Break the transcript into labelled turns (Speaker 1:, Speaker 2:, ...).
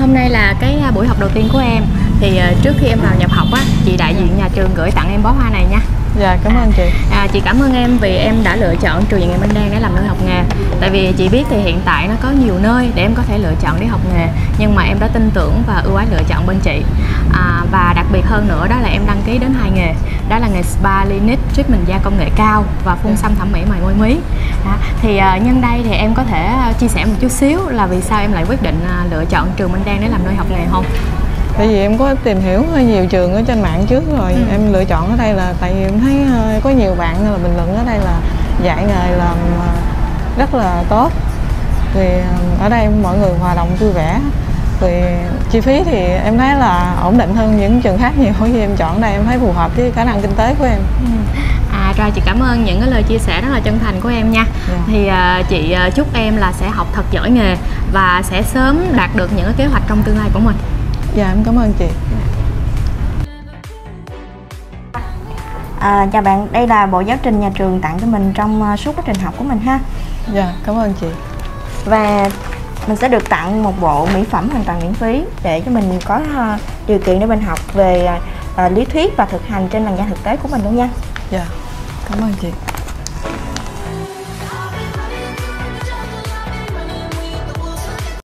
Speaker 1: hôm nay là cái à, buổi học đầu tiên của em. Thì à, trước khi em vào nhập học á chị đại diện nhà trường gửi tặng em bó hoa này nha.
Speaker 2: Dạ cảm ơn chị.
Speaker 1: À, chị cảm ơn em vì em đã lựa chọn trường nghề Minh Đan để làm nơi học nghề. Tại vì chị biết thì hiện tại nó có nhiều nơi để em có thể lựa chọn để học nghề nhưng mà em đã tin tưởng và ưu ái lựa chọn bên chị. À, và đặc biệt hơn nữa đó là em đăng ký đến hai nghề. Đó là nghề spa clinic treatment da công nghệ cao và phun xăm thẩm mỹ mày môi mí đó. thì à, nhân đây thì em có thể à, chia sẻ một chút xíu là vì sao em lại quyết định à, lựa chọn trường Minh Đan để làm nơi học nghề không?
Speaker 2: Tại vì em có tìm hiểu hơi nhiều trường ở trên mạng trước rồi.
Speaker 1: Ừ.
Speaker 2: em lựa chọn ở đây là tại vì em thấy ờ, có nhiều bạn là bình luận ở đây là dạy nghề làm ờ, rất là tốt. Thì ờ, ở đây mọi người hòa đồng vui vẻ. Thì chi phí thì em thấy là ổn định hơn những trường khác nhiều. Khi em chọn đây em thấy phù hợp với khả năng kinh tế của em
Speaker 1: À, rồi chị cảm ơn những cái lời chia sẻ rất là chân thành của em nha.
Speaker 2: Dạ.
Speaker 1: Thì à, chị à, chúc em là sẽ học thật giỏi nghề và sẽ sớm đạt được những cái kế hoạch trong tương lai của mình.
Speaker 2: dạ em cảm ơn chị
Speaker 3: À, chào bạn, đây là bộ giáo trình nhà trường tặng cho mình trong à, suốt quá trình học của mình ha
Speaker 2: dạ cảm ơn chị
Speaker 3: Và mình sẽ được tặng một bộ mỹ phẩm hoàn toàn miễn phí để cho mình có à, điều kiện để mình học về à, lý thuyết và thực hành trên làn da thực tế của mình luôn nha
Speaker 2: dạ 慢点